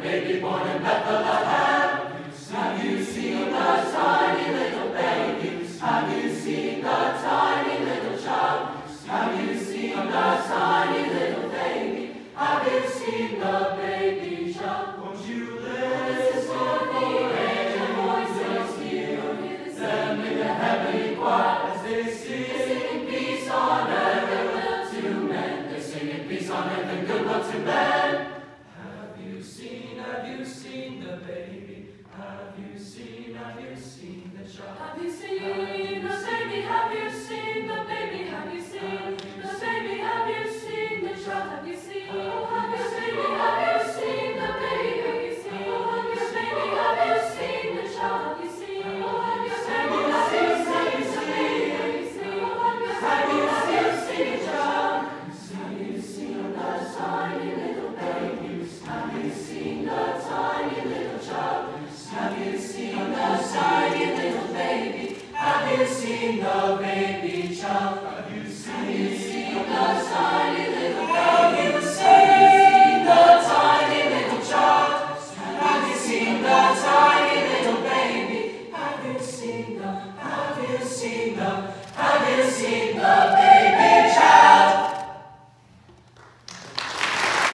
baby born in Bethlehem. Have you seen the tiny little baby? Have you seen the tiny little child? Have you seen the tiny little baby? Have you seen the baby child? Won't you listen the angel voices hear them in the heavenly choir as they sing. They sing peace on earth and good will to men. They sing peace on earth and good will to men. Have you seen have you seen the baby? Have you seen, have you seen the child? Have you seen have the baby? in the baby child.